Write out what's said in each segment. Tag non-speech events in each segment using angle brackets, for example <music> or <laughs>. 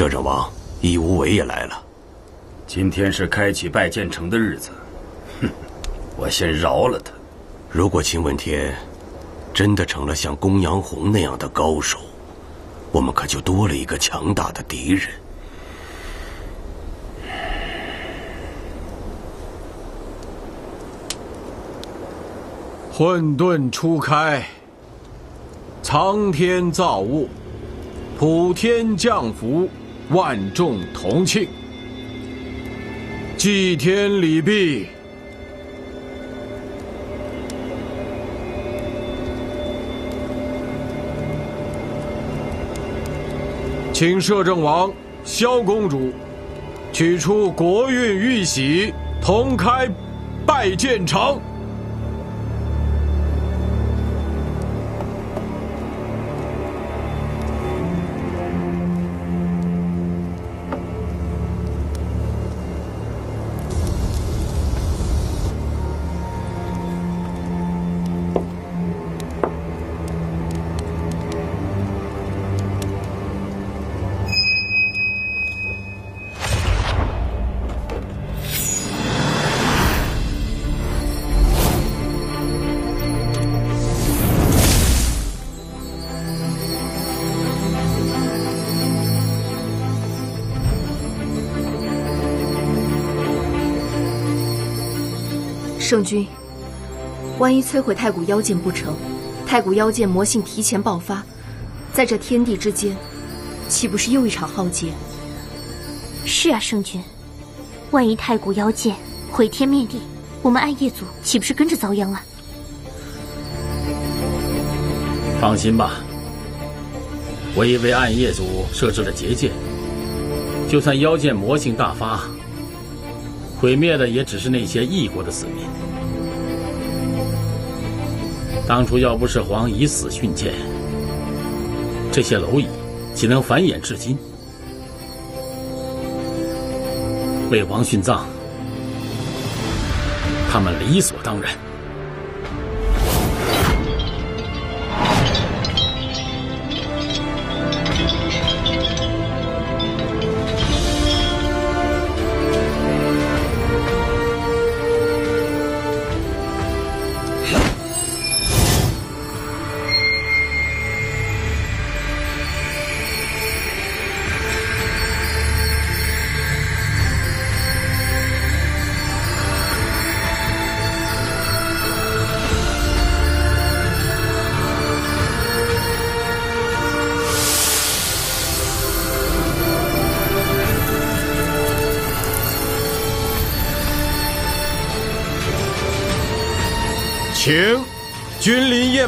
摄政王，易无为也来了。今天是开启拜剑城的日子，哼，我先饶了他。如果秦问天真的成了像公羊红那样的高手，我们可就多了一个强大的敌人。混沌初开，苍天造物，普天降福，万众同庆。祭天礼毕，请摄政王、萧公主取出国运玉玺，同开拜见城。圣君，万一摧毁太古妖剑不成，太古妖剑魔性提前爆发，在这天地之间，岂不是又一场浩劫？是啊，圣君，万一太古妖剑毁天灭地，我们暗夜族岂不是跟着遭殃了？放心吧，我已为暗夜族设置了结界，就算妖剑魔性大发，毁灭的也只是那些异国的子民。当初要不是皇以死殉剑，这些蝼蚁岂能繁衍至今？为王殉葬，他们理所当然。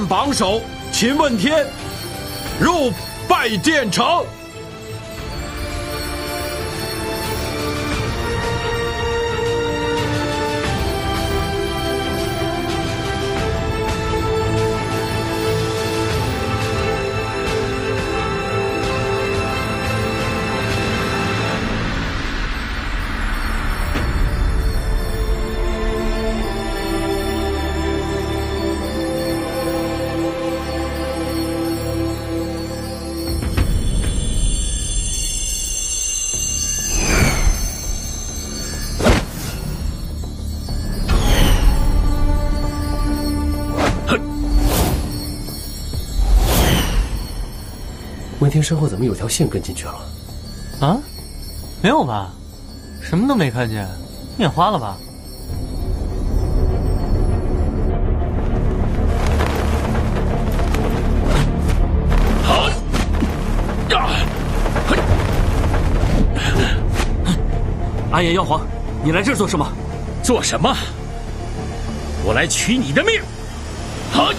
榜首秦问天入拜殿城。天身后怎么有条线跟进去了？啊，没有吧，什么都没看见，眼花了吧？好，呀，阿爷妖皇，你来这儿做什么？做什么？我来取你的命！好，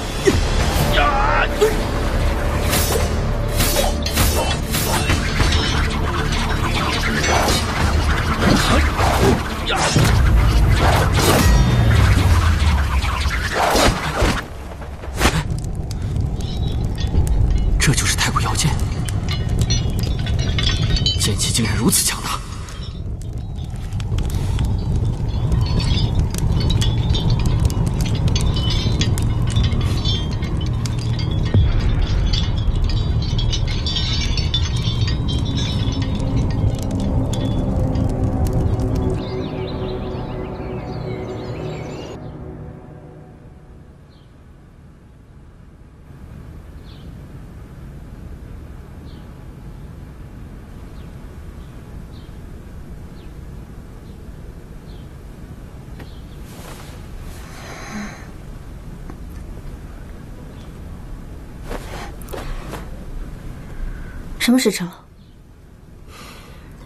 么时辰了？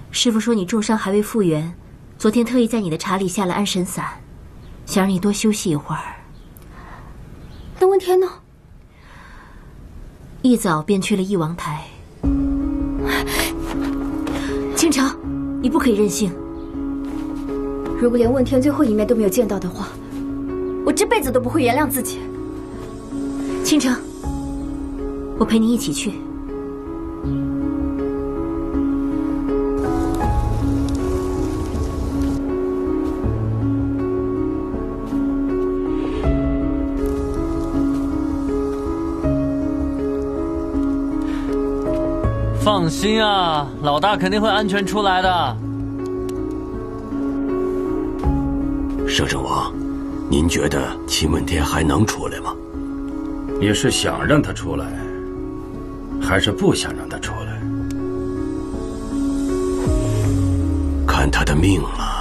师傅说你重伤还未复原，昨天特意在你的茶里下了安神散，想让你多休息一会儿。那问天呢？一早便去了翼王台。倾城，你不可以任性。如果连问天最后一面都没有见到的话，我这辈子都不会原谅自己。倾城，我陪你一起去。放心啊，老大肯定会安全出来的。摄政王，您觉得秦问天还能出来吗？你是想让他出来，还是不想让他出来？看他的命了。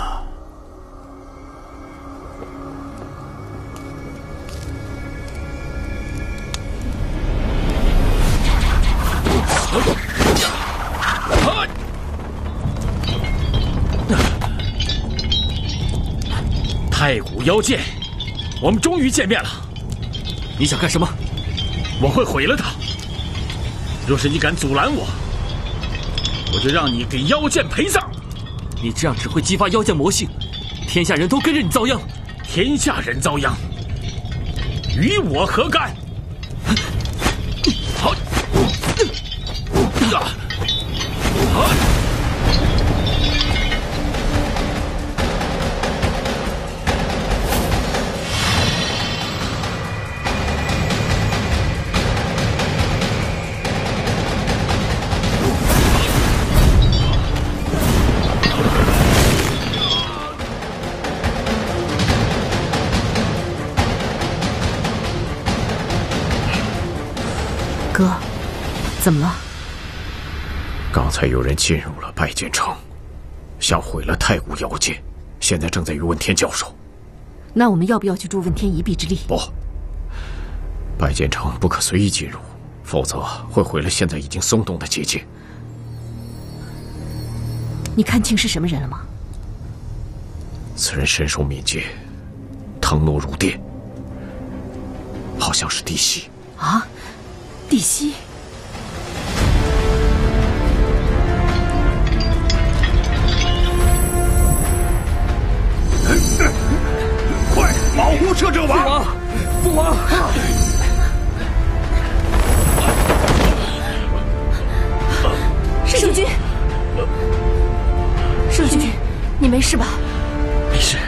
妖剑，我们终于见面了。你想干什么？我会毁了他。若是你敢阻拦我，我就让你给妖剑陪葬。你这样只会激发妖剑魔性，天下人都跟着你遭殃。天下人遭殃，与我何干？怎么了？刚才有人进入了拜剑城，想毁了太古妖界，现在正在与问天交手。那我们要不要去助问天一臂之力？不，拜剑城不可随意进入，否则会毁了现在已经松动的结界。你看清是什么人了吗？此人身手敏捷，腾挪如电，好像是帝西。啊，帝息。摄政王！父王，圣君，圣君，你没事吧？没事。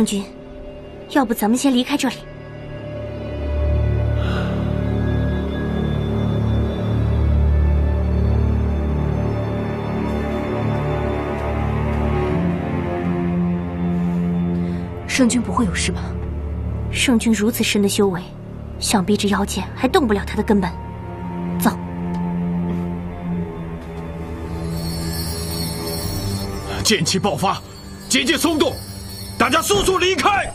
圣君，要不咱们先离开这里？圣君不会有事吧？圣君如此深的修为，想必这妖剑还动不了他的根本。走，剑气爆发，结界松动，大家速速离开！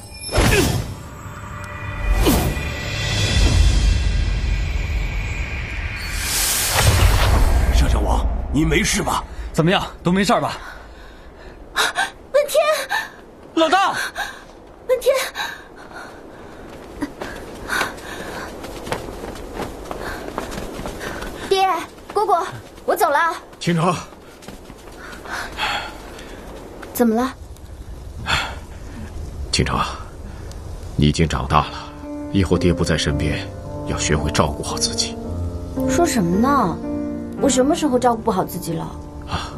摄政王，您没事吧？怎么样？都没事吧？问天，老大，问天，爹，姑姑，我走了。倾城，怎么了？倾城，你已经长大了，以后爹不在身边，要学会照顾好自己。说什么呢？我什么时候照顾不好自己了？啊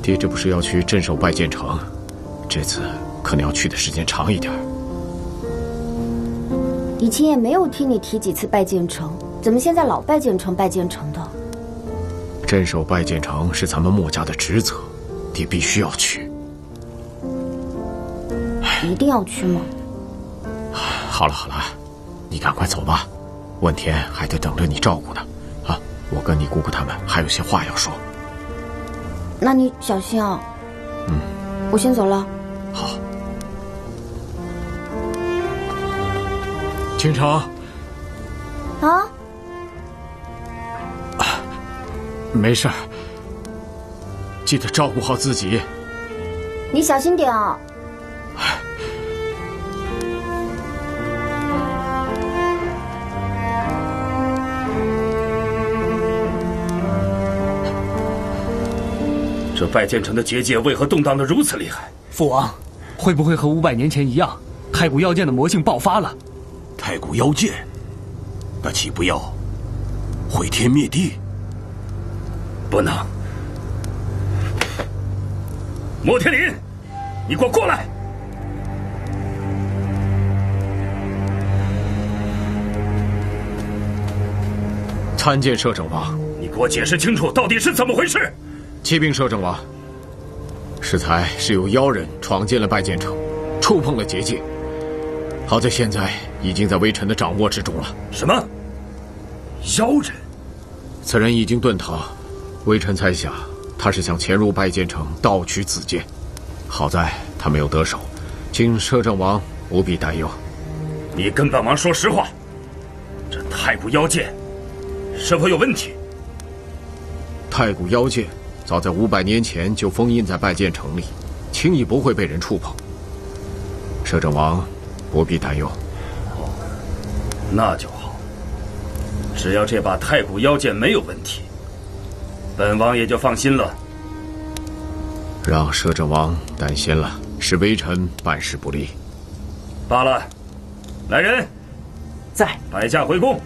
爹这不是要去镇守拜见城，这次可能要去的时间长一点。以前也没有听你提几次拜见城，怎么现在老拜见城拜见城的？镇守拜见城是咱们墨家的职责，爹必须要去。一定要去吗？好了好了，你赶快走吧，问天还得等着你照顾呢。啊，我跟你姑姑他们还有些话要说。那你小心啊。嗯，我先走了。好。倾城。啊？没事儿，记得照顾好自己。你小心点啊。这拜剑城的结界为何动荡的如此厉害？父王，会不会和五百年前一样，太古妖剑的魔性爆发了？太古妖剑，那岂不要毁天灭地？不能！莫天林，你给我过来！参见摄政王。你给我解释清楚，到底是怎么回事？启禀摄政王，适才是有妖人闯进了拜剑城，触碰了结界。好在现在已经在微臣的掌握之中了。什么？妖人？此人已经遁逃，微臣猜想他是想潜入拜剑城盗取紫剑。好在他没有得手，请摄政王不必担忧。你跟本王说实话，这太古妖剑是否有问题？太古妖剑。早在五百年前就封印在拜剑城里，轻易不会被人触碰。摄政王不必担忧。哦，那就好。只要这把太古妖剑没有问题，本王也就放心了。让摄政王担心了，是微臣办事不力。罢了，来人，在摆驾回宫。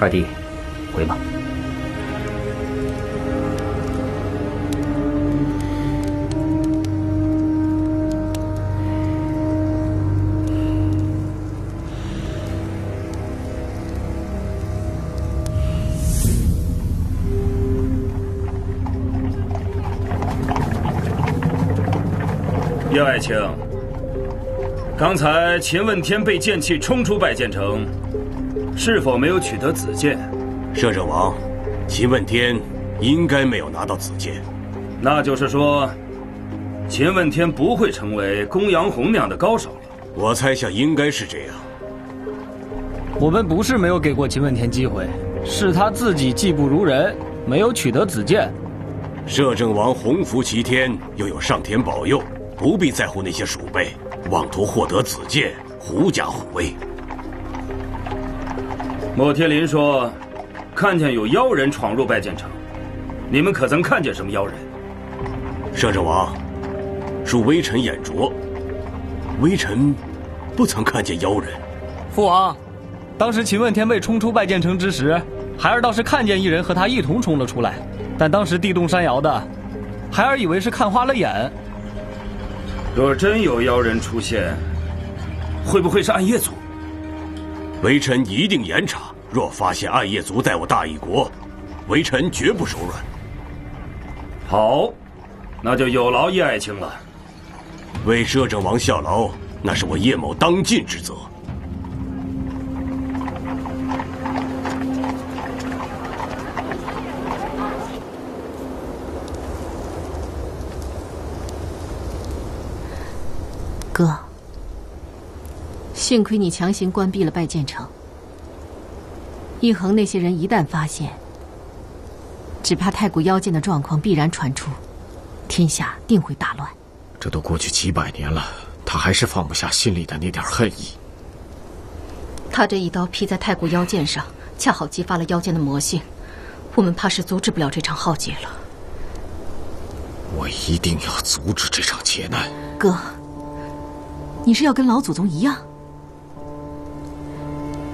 二弟，回吧。卿，刚才秦问天被剑气冲出拜剑城，是否没有取得紫剑？摄政王，秦问天应该没有拿到紫剑。那就是说，秦问天不会成为公羊红那样的高手了。我猜想应该是这样。我们不是没有给过秦问天机会，是他自己技不如人，没有取得紫剑。摄政王洪福齐天，又有上天保佑。不必在乎那些鼠辈，妄图获得紫剑，狐假虎威。莫天林说，看见有妖人闯入拜剑城，你们可曾看见什么妖人？摄政王，恕微臣眼拙，微臣不曾看见妖人。父王，当时秦问天被冲出拜剑城之时，孩儿倒是看见一人和他一同冲了出来，但当时地动山摇的，孩儿以为是看花了眼。若真有妖人出现，会不会是暗夜族？微臣一定严查。若发现暗夜族在我大义国，微臣绝不手软。好，那就有劳叶爱卿了。为摄政王效劳，那是我叶某当尽之责。哥，幸亏你强行关闭了拜剑城。一恒那些人一旦发现，只怕太古妖剑的状况必然传出，天下定会大乱。这都过去几百年了，他还是放不下心里的那点恨意。他这一刀劈在太古妖剑上，恰好激发了妖剑的魔性，我们怕是阻止不了这场浩劫了。我一定要阻止这场劫难，哥。你是要跟老祖宗一样？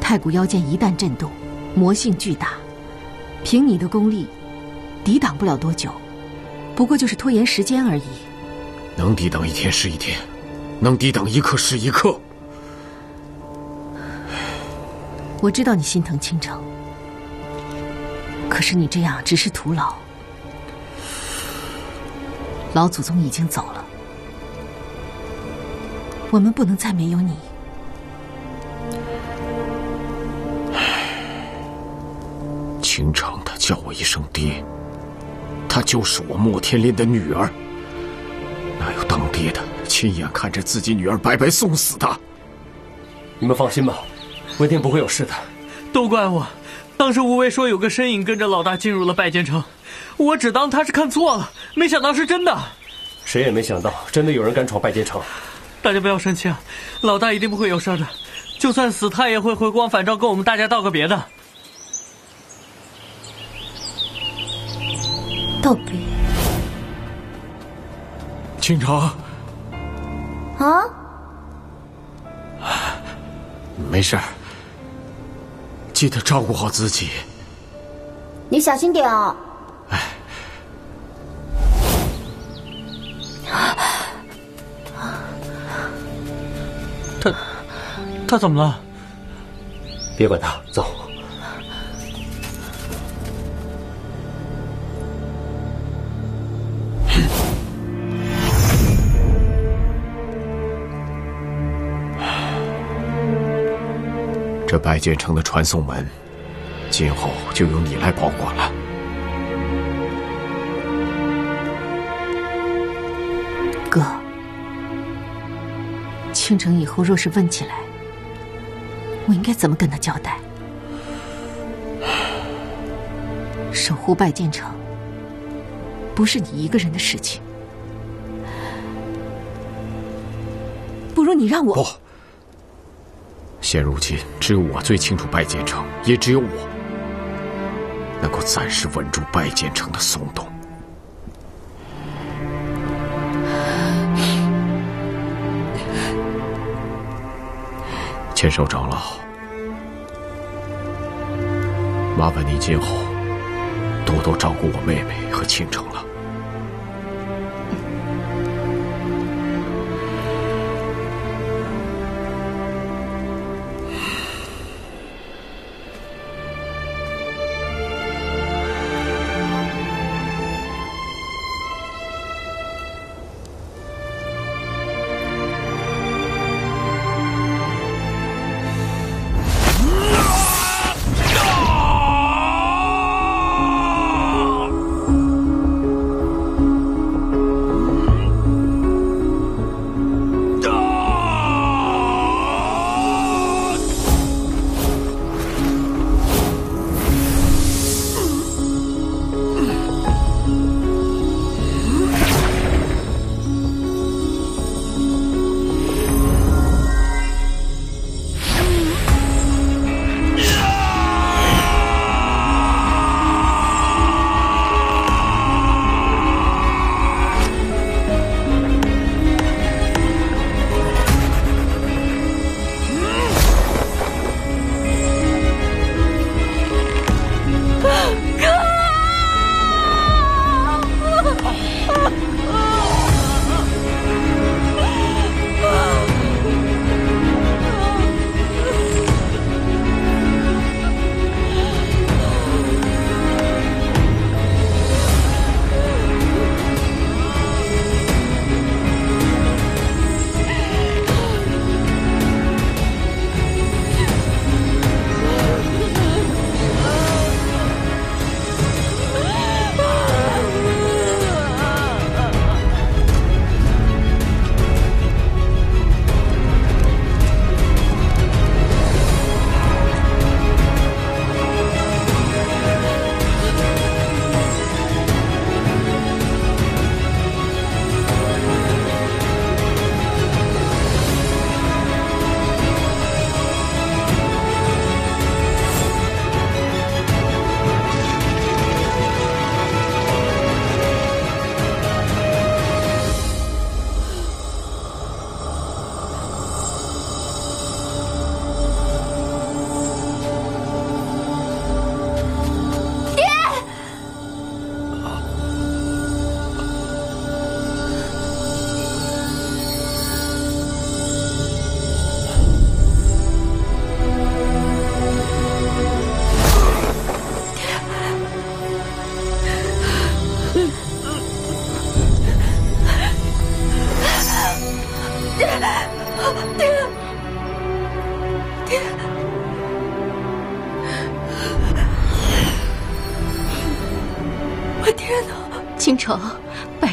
太古妖剑一旦震动，魔性巨大，凭你的功力，抵挡不了多久，不过就是拖延时间而已。能抵挡一天是一天，能抵挡一刻是一刻。我知道你心疼倾城，可是你这样只是徒劳。老祖宗已经走了，我们不能再没有你。倾城，他叫我一声爹，她就是我莫天林的女儿，哪有当爹的亲眼看着自己女儿白白送死的？你们放心吧，文天不会有事的。都怪我，当时无为说有个身影跟着老大进入了拜剑城，我只当他是看错了，没想到是真的。谁也没想到，真的有人敢闯拜剑城。大家不要生气啊，老大一定不会有事的，就算死，他也会回光返照，跟我们大家道个别的。道别？倾城，啊？没事儿，记得照顾好自己。你小心点啊！他，他怎么了？别管他，走。<sighs> 这拜剑城的传送门，今后就由你来保管了。哥，倾城以后若是问起来，我应该怎么跟他交代？守护拜剑城，不是你一个人的事情，不如你让我不。现如今，只有我最清楚拜剑城，也只有我能够暂时稳住拜剑城的松动。千手长老，麻烦你今后多多照顾我妹妹和倾城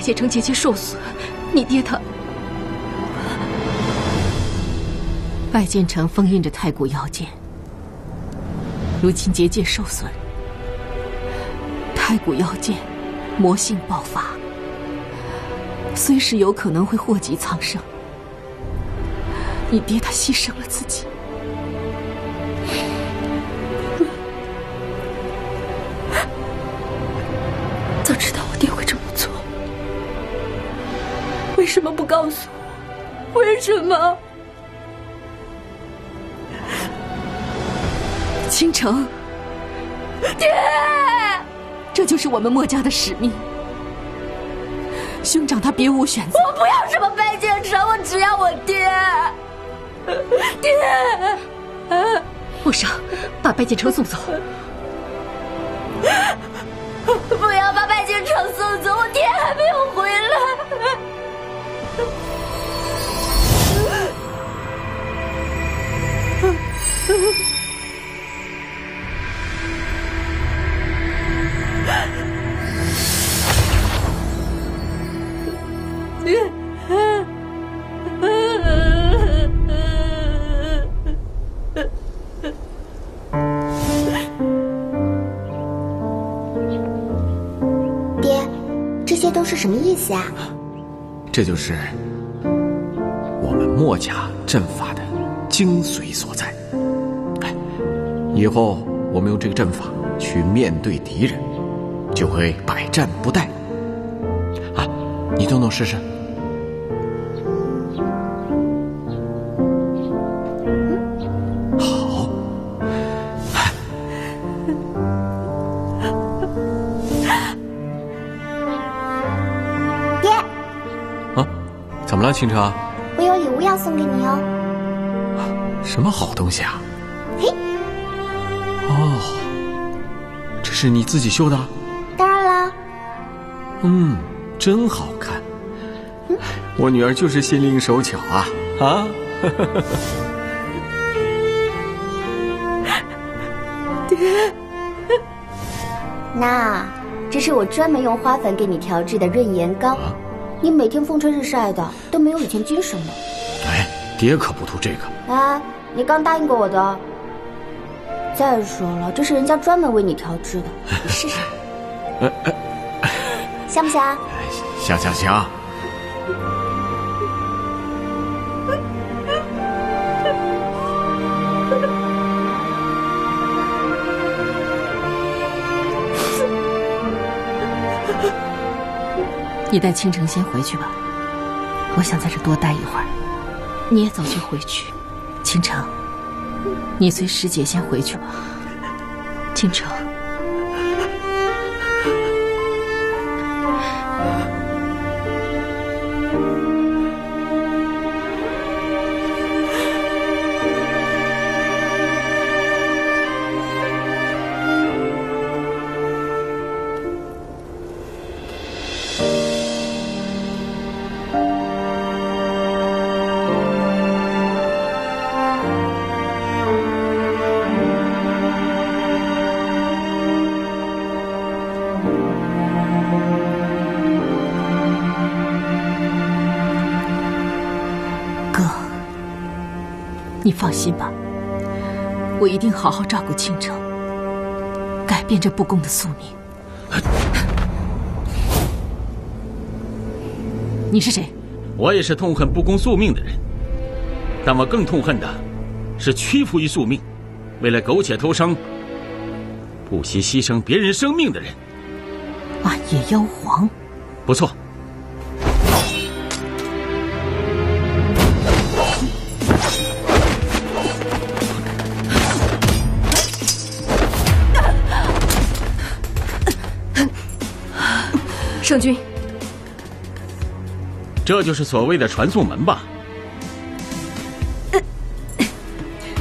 拜剑城结界受损，你爹他……拜剑城封印着太古妖剑，如今结界受损，太古妖剑魔性爆发，随时有可能会祸及苍生。你爹他牺牲了自己，告诉我？为什么？倾城，爹，这就是我们墨家的使命。兄长他别无选择。我不要什么拜剑城，我只要我爹。爹，墨生，把拜剑城送走。不要把拜剑城送走，我爹还没有爹这些都是什么意思啊？这就是我们墨家阵法的精髓所在。哎，以后我们用这个阵法去面对敌人，就会百战不殆。啊，你动动试试。好。爹，啊，怎么了，清澈？我有礼物要送给你哦。什么好东西啊？是你自己绣的？当然啦。嗯，真好看。我女儿就是心灵手巧啊啊！<laughs> 爹，那这是我专门用花粉给你调制的润颜膏，你每天风吹日晒的都没有以前精神了。哎，爹可不图这个。哎，你刚答应过我的。再说了，这是人家专门为你调制的，你 <laughs> 试试，香不香？香香香。你带倾城先回去吧，我想在这多待一会儿。你也早些回去，倾城，你随师姐先回去吧。倾城，哥，你放心吧，我一定好好照顾倾城，改变这不公的宿命。你是谁？我也是痛恨不公宿命的人，但我更痛恨的是屈服于宿命，为了苟且偷生，不惜牺牲别人生命的人。暗夜妖皇，不错。圣君，这就是所谓的传送门吧？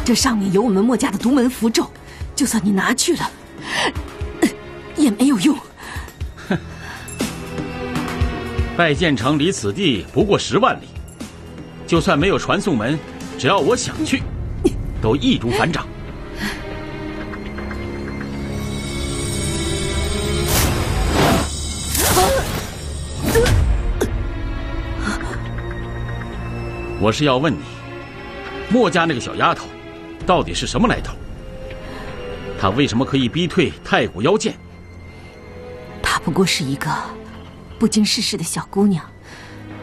这上面有我们墨家的独门符咒，就算你拿去了，也没有用。<laughs> 拜见城离此地不过十万里，就算没有传送门，只要我想去，都易如反掌。我是要问你，墨家那个小丫头，到底是什么来头？她为什么可以逼退太古妖剑？她不过是一个不经世事的小姑娘，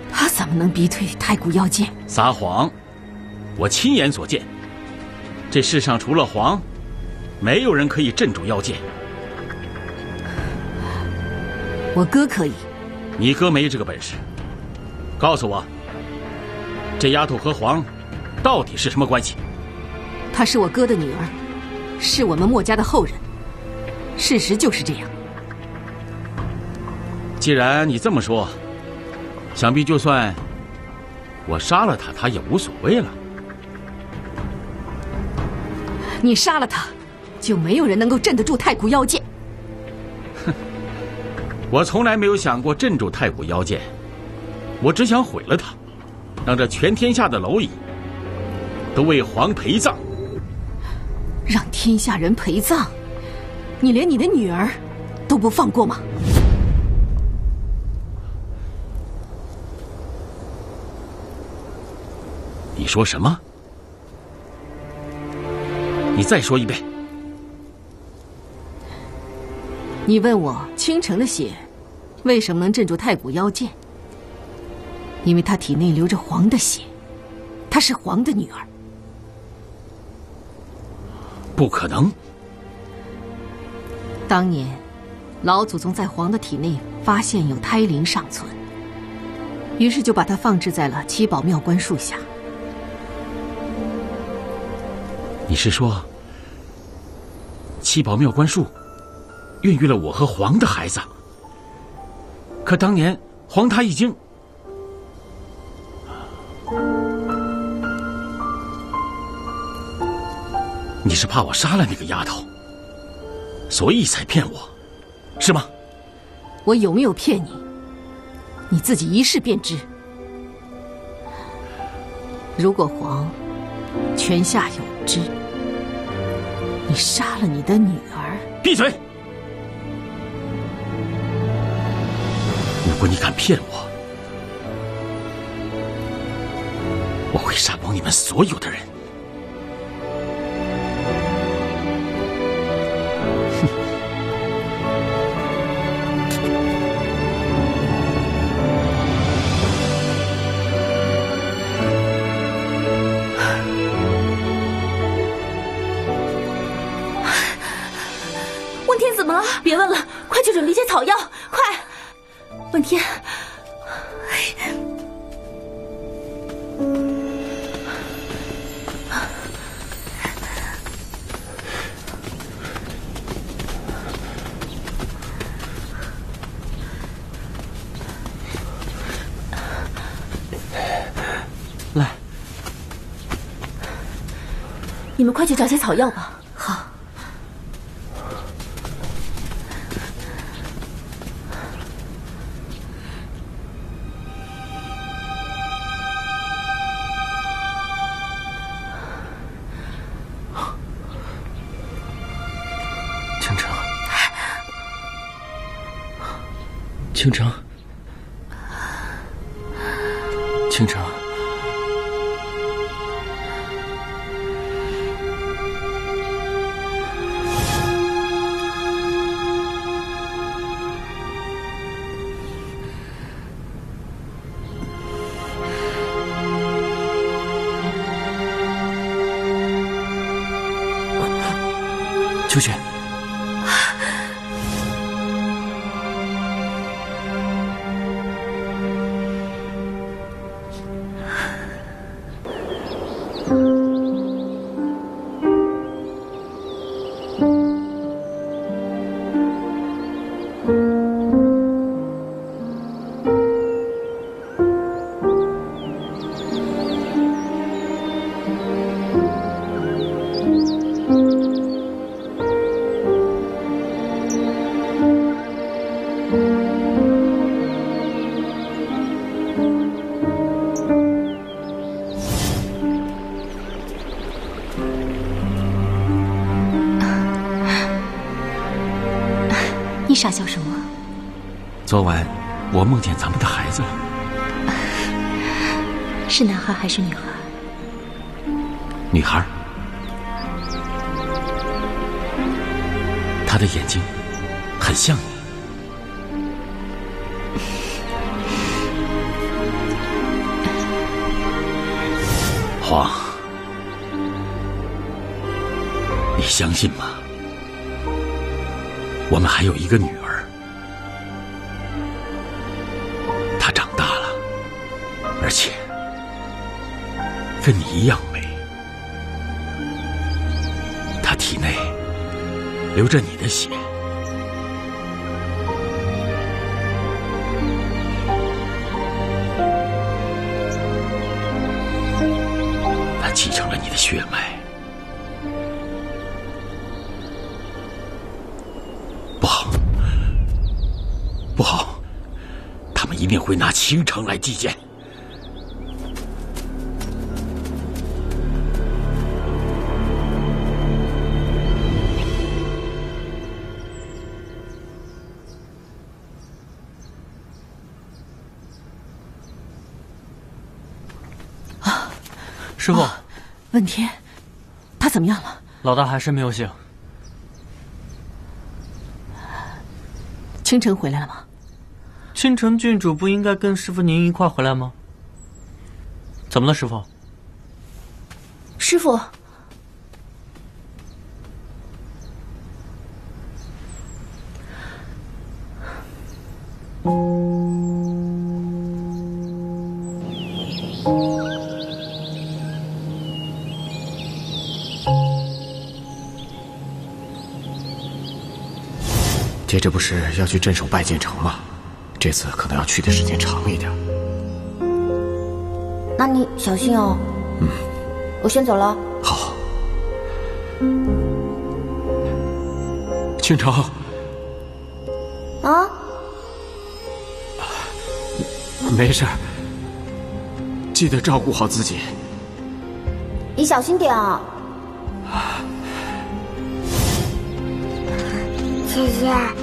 她怎么能逼退太古妖剑？撒谎！我亲眼所见，这世上除了皇，没有人可以镇住妖剑。我哥可以。你哥没这个本事。告诉我，这丫头和黄到底是什么关系？她是我哥的女儿，是我们墨家的后人。事实就是这样。既然你这么说，想必就算我杀了她，她也无所谓了。你杀了他，就没有人能够镇得住太古妖剑。哼，我从来没有想过镇住太古妖剑，我只想毁了它，让这全天下的蝼蚁都为皇陪葬。让天下人陪葬？你连你的女儿都不放过吗？你说什么？你再说一遍。你问我倾城的血为什么能镇住太古妖剑？因为他体内流着皇的血，她是皇的女儿。不可能。当年，老祖宗在皇的体内发现有胎灵尚存，于是就把它放置在了七宝妙观树下。你是说？七宝妙观树孕育了我和皇的孩子，可当年皇他已经……你是怕我杀了那个丫头，所以才骗我，是吗？我有没有骗你？你自己一试便知。如果皇泉下有知。你杀了你的女儿！闭嘴！如果你敢骗我，我会杀光你们所有的人！别问了，快去准备些草药，快！问天，来，你们快去找些草药吧。是男孩还是女孩？女孩。她的眼睛很像你。<laughs> 黄，你相信吗？我们还有一个女儿，跟你一样美。她体内流着你的血，她继承了你的血脉。不好，不好，他们一定会拿倾城来祭奠。师傅，问天，他怎么样了？老大还是没有醒。清晨回来了吗？青城郡主不应该跟师傅您一块回来吗？怎么了，师傅？师傅，接着不是要去镇守拜见城吗？这次可能要去的时间长一点。那你小心哦。嗯，我先走了。好。倾城。啊？没事，记得照顾好自己。你小心点啊。姐姐，你别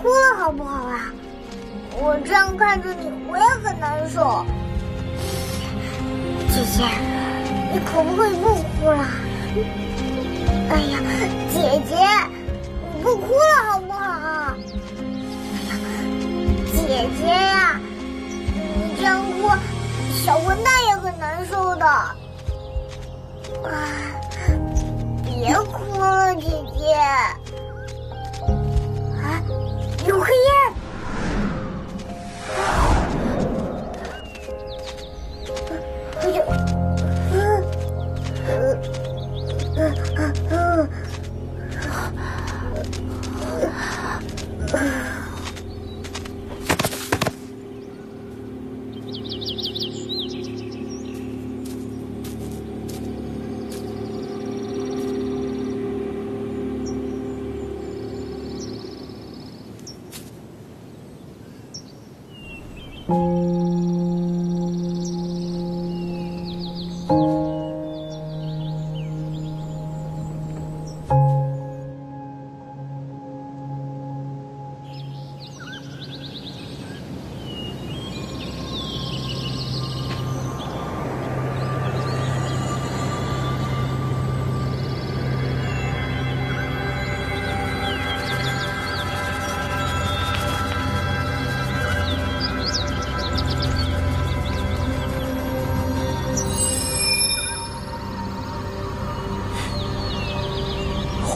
哭了好不好啊？我这样看着你，我也很难受。姐姐，你可不可以不哭了？哎呀，姐姐，你不哭了好不好？哎呀，姐姐呀，你这样哭，小混蛋也很难受的。啊，别哭了，姐姐。啊，有黑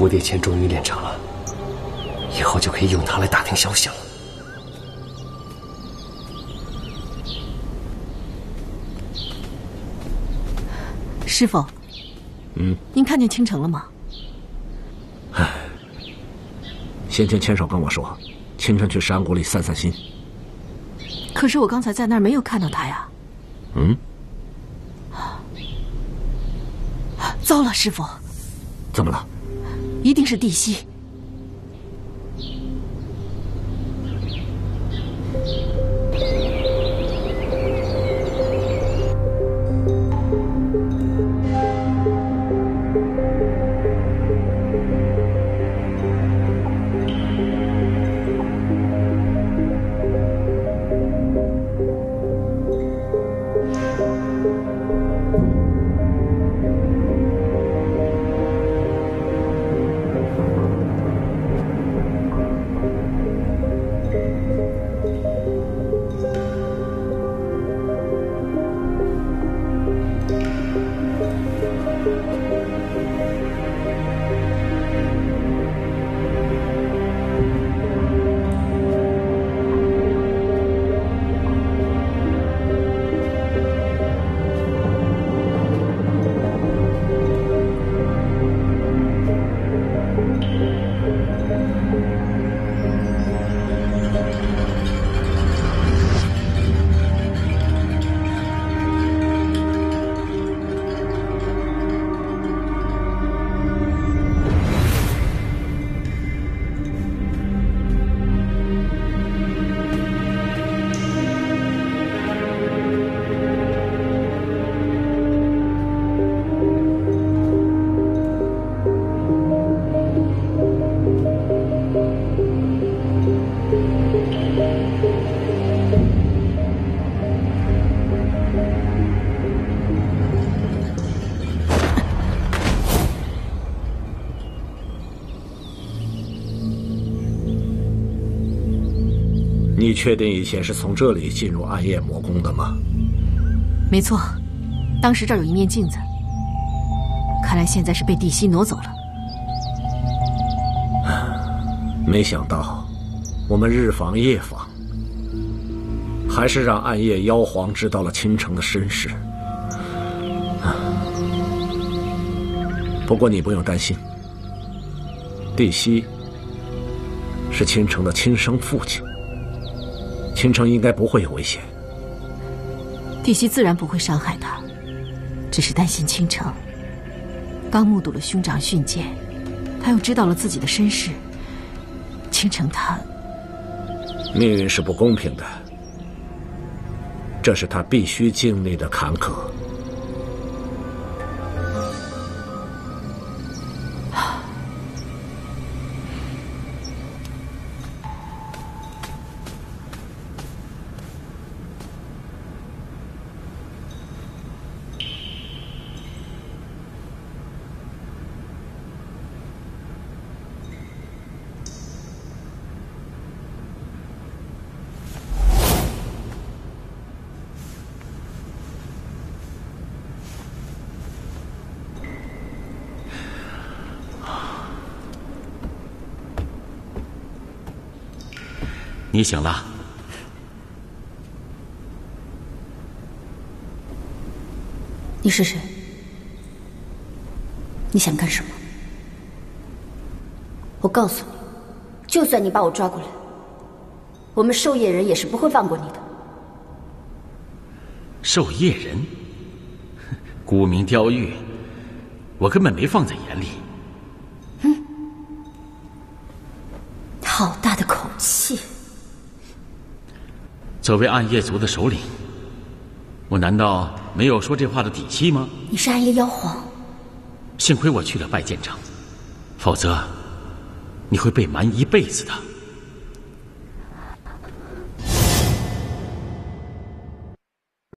蝴蝶剑终于练成了，以后就可以用它来打听消息了。师傅，嗯，您看见倾城了吗？先前千手跟我说，倾城去山谷里散散心。可是我刚才在那儿没有看到他呀。嗯，糟了，师傅，怎么了？一定是地溪。确定以前是从这里进入暗夜魔宫的吗？没错，当时这儿有一面镜子，看来现在是被帝西挪走了。<sighs> 没想到，我们日防夜防，还是让暗夜妖皇知道了倾城的身世。<sighs> 不过你不用担心，帝西是倾城的亲生父亲。倾城应该不会有危险。帝西自然不会伤害他，只是担心倾城。刚目睹了兄长训剑，他又知道了自己的身世，倾城他命运是不公平的，这是他必须经历的坎坷。你醒了？你是谁？你想干什么？我告诉你，就算你把我抓过来，我们狩夜人也是不会放过你的。狩夜人，<laughs> 沽名钓誉，我根本没放在眼里。嗯，好大的口气！作为暗夜族的首领，我难道没有说这话的底气吗？你是暗夜妖皇，幸亏我去了拜剑城，否则你会被瞒一辈子的。